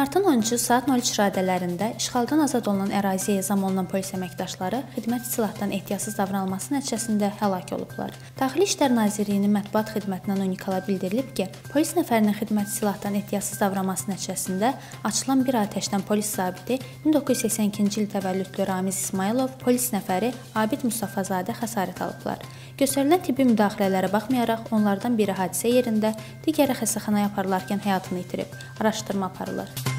Martın 13-cü saat 03 radələrində işğaldan azad olunan əraziyə ezam olunan polis əməkdaşları xidmət silahdan ehtiyatsız davranılması nəticəsində həlak olublar. Daxili İşlər Nazirliyinin mətbuat xidmətindən unikala bildirilib ki, polis nəfərinin xidmət silahdan ehtiyatsız davranması nəticəsində açılan bir atəşdən polis zabiti 1982-ci il təvəllüdlü Ramiz İsmailov, polis nəfəri Abid Mustafazadə xəsarət alıblar. Göstərilən tibbi müdaxilələrə baxmayaraq onlardan biri hadisə yerində, digəri xəstəxanaya aparılarkən həyatını itirib. Araşdırma aparılır.